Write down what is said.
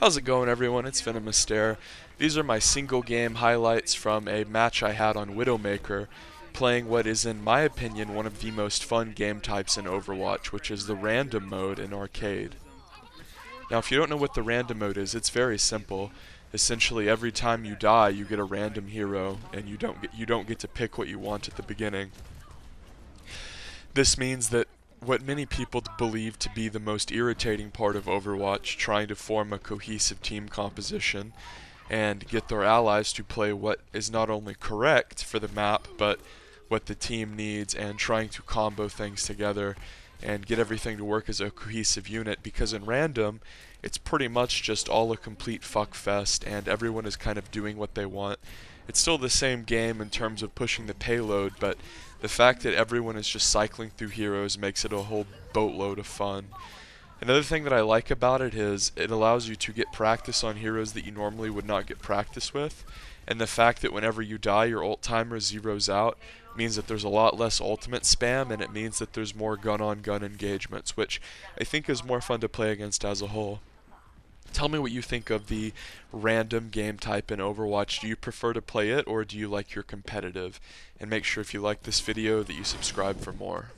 How's it going everyone? It's Venomous. These are my single game highlights from a match I had on Widowmaker playing what is in my opinion one of the most fun game types in Overwatch, which is the random mode in arcade. Now if you don't know what the random mode is, it's very simple. Essentially every time you die you get a random hero and you don't get you don't get to pick what you want at the beginning. This means that what many people believe to be the most irritating part of Overwatch, trying to form a cohesive team composition and get their allies to play what is not only correct for the map, but what the team needs, and trying to combo things together and get everything to work as a cohesive unit. Because in random, it's pretty much just all a complete fuck fest, and everyone is kind of doing what they want. It's still the same game in terms of pushing the payload, but the fact that everyone is just cycling through heroes makes it a whole boatload of fun. Another thing that I like about it is it allows you to get practice on heroes that you normally would not get practice with. And the fact that whenever you die, your ult timer zeroes out means that there's a lot less ultimate spam, and it means that there's more gun on gun engagements, which I think is more fun to play against as a whole. Tell me what you think of the random game type in Overwatch. Do you prefer to play it or do you like your competitive? And make sure if you like this video that you subscribe for more.